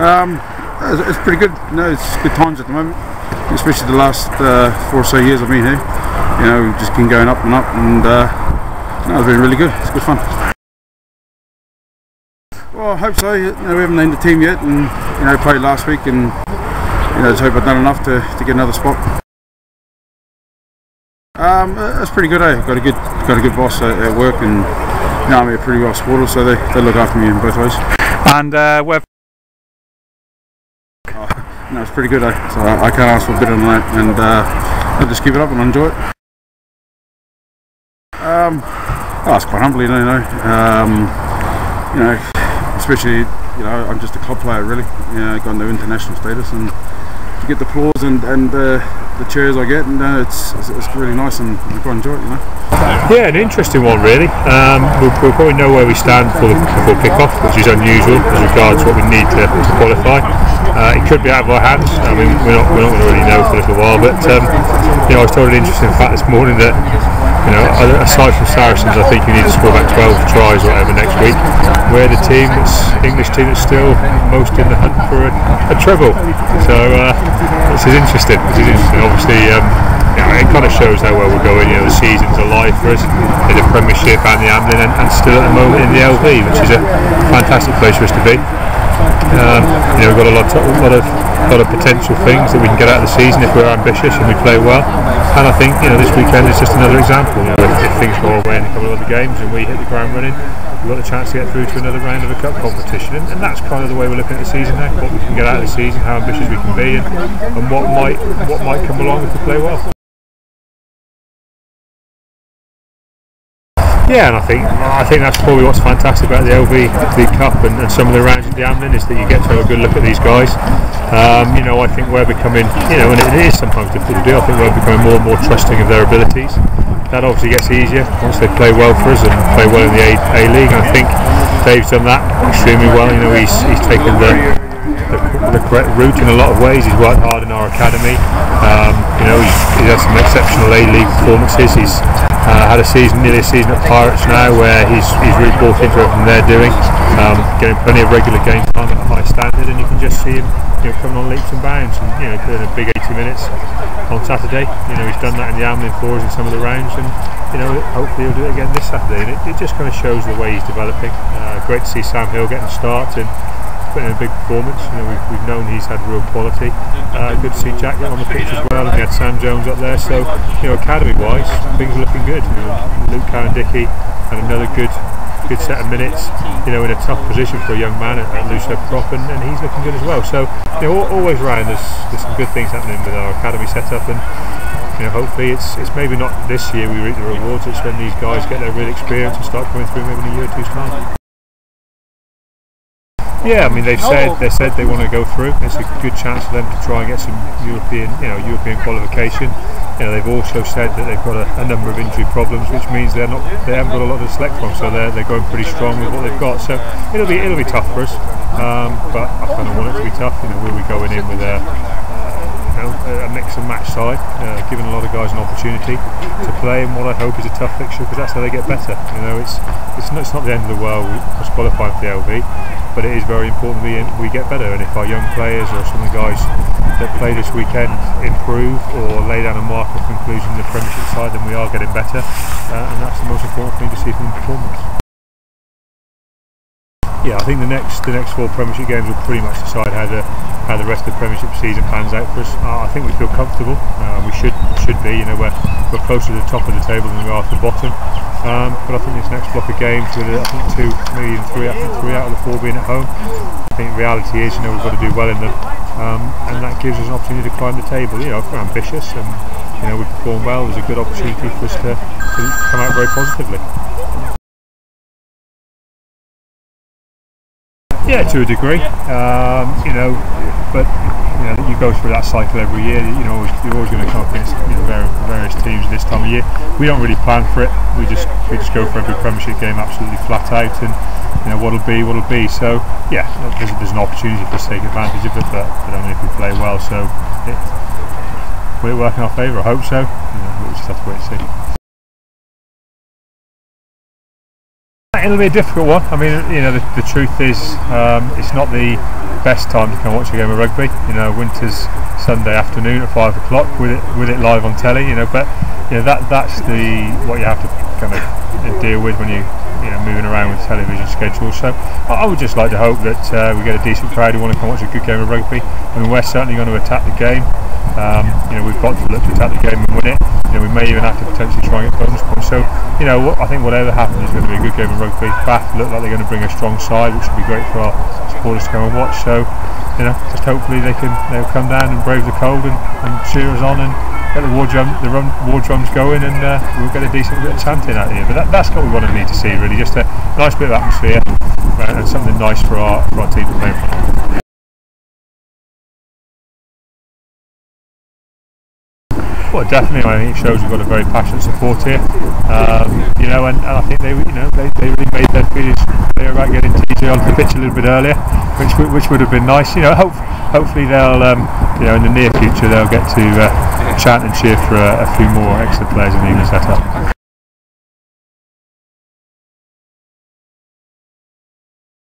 Um, it's, it's pretty good. No, it's good times at the moment, especially the last uh, four or so years I've been here. You know, we've just been going up and up, and uh, no, it's been really good. It's good fun. Well, I hope so. You know, we haven't named the team yet, and you know, played last week, and you know, just hope I've done enough to, to get another spot. Um, uh, that's pretty good. Eh? I've got a good, got a good boss at, work, and you know, I'm a pretty well supported, so they, they look after me in both ways. And uh, where No, it's pretty good. Eh? So I, can't ask for better than that, and uh, I'll just keep it up and enjoy it. Um, oh, it's quite humbling, you know. Um, you know, especially you know, I'm just a club player really. You know, got no international status, and to get the applause and and uh, the chairs I get, and uh, it's, it's really nice, and I quite enjoy it, you know. Yeah, an interesting one really. Um, we'll, we'll probably know where we stand before, before kick-off, which is unusual as regards what we need to, to qualify. Uh, it could be out of our hands. I mean, we're not, we're not going to really know for a little while. But um, you know, I was told an interesting fact this morning that you know, aside from Saracens, I think you need to score about 12 tries or whatever next week. We're the team, that's English team that's still most in the hunt for a, a treble. So uh, this is interesting. This is interesting. Obviously. Um, you know, it kind of shows how well we're going. You know, the season's alive for us in the Premiership and the Amlin, and, and still at the moment in the LV, which is a fantastic place for us to be. Um, you know, we've got a lot, of, a lot of, lot of potential things that we can get out of the season if we're ambitious and we play well. And I think you know this weekend is just another example. You know, if, if things go our way in a couple of other games and we hit the ground running, we've got the chance to get through to another round of a cup competition. And, and that's kind of the way we're looking at the season now. What we can get out of the season, how ambitious we can be, and, and what might what might come along if we play well. Yeah, and I think I think that's probably what's fantastic about the LV League Cup and, and some of the rounds at the Amlin is that you get to have a good look at these guys. Um, you know, I think we're becoming, you know, and it is sometimes difficult to do. I think we're becoming more and more trusting of their abilities. That obviously gets easier once they play well for us and play well in the A, a League. I think Dave's done that extremely well. You know, he's he's taken the the, the, correct route in a lot of ways. He's worked hard in our academy. Um, you know, he's, he's, had some exceptional A League performances. He's uh, had a season, nearly a season at Pirates now, where he's, he's really bought into everything they're doing, um, getting plenty of regular game time at a high standard, and you can just see him, you know, coming on leaps and bounds, and you know, doing a big 80 minutes on Saturday. You know, he's done that in the Amlin fours in some of the rounds, and you know, hopefully he'll do it again this Saturday. And it, it just kind of shows the way he's developing. Uh, great to see Sam Hill getting starts and put in a big performance. You know, we've, we've known he's had real quality. Uh, good to see Jack on the pitch as well, and we had Sam Jones up there. So, you know, academy-wise, things are looking good. You know, Luke Cowan-Dickie had another good good set of minutes, you know, in a tough position for a young man at, at loose prop, and, and, he's looking good as well. So, you know, always around there's, there's some good things happening with our academy setup, and you know, hopefully it's it's maybe not this year we reap the rewards. It's when these guys get their real experience and start coming through maybe in a year or two's time. Yeah, I mean they've said they said they want to go through. It's a good chance for them to try and get some European, you know, European qualification. You know, they've also said that they've got a, a, number of injury problems, which means they're not they haven't got a lot to select from. So they're they're going pretty strong with what they've got. So it'll be it'll be tough for us, um, but I kind of want it to be tough. You know, we'll be going in with a know, a mix and match side, uh, giving a lot of guys an opportunity to play in what I hope is a tough fixture because that's how they get better. You know, it's it's not, it's not the end of the world. We must qualify for the LV, but it is very important we we get better. And if our young players or some of the guys that play this weekend improve or lay down a mark of conclusion in the Premiership side, then we are getting better, uh, and that's the most important thing to see from the performance yeah, I think the next the next four Premiership games will pretty much decide how the how the rest of the Premiership season pans out for us. Uh, I think we feel comfortable. Uh, we should should be. You know, we're we're closer to the top of the table than we are to the bottom. Um, but I think this next block of games, with I think two, maybe even three, three out of the four being at home. I think reality is, you know, we've got to do well in them, um, and that gives us an opportunity to climb the table. You know, if we're ambitious and you know we perform well, there's a good opportunity for us to, to come out very positively. Yeah, to a degree. Um, you know, but you know you go through that cycle every year. You know, you're always going to come up against you know, various, teams this time of year. We don't really plan for it. We just we just go for every Premiership game absolutely flat out, and you know what'll be, what'll be. So yeah, there's, there's an opportunity for us to take advantage of it, but, but only if we play well. So it, will it work in our favour? I hope so. You know, we'll just have to wait and see. It'll be a difficult one. I mean, you know, the, the truth is, um, it's not the best time to come watch a game of rugby. You know, winter's Sunday afternoon at five o'clock with it with it live on telly. You know, but you know that that's the what you have to kind of deal with when you you know moving around with television schedules. So I, would just like to hope that uh, we get a decent crowd who want to come watch a good game of rugby. I mean, we're certainly going to attack the game. Um, you know, we've got to look to attack the game and win it. You know, we may even have to potentially try and get bonus points. So, you know, I think whatever happens is going to be a good game of rugby. Bath look like they're going to bring a strong side, which will be great for our supporters to come and watch. So, you know, just hopefully they can they'll come down and brave the cold and, and cheer us on and get the war drum the rum, war drums going and uh, we'll get a decent bit of chanting out here. But that, that's what we want to need to see really, just a nice bit of atmosphere uh, and something nice for our for our team to play for. Well, definitely. I think it shows we've got a very passionate support here. Um, you know, and, and, I think they, you know, they, they really made their feelings clear about getting TJ onto the pitch a little bit earlier, which which would have been nice. You know, hope, hopefully they'll, um, you know, in the near future they'll get to uh, chant and cheer for a, a few more extra players in the England setup.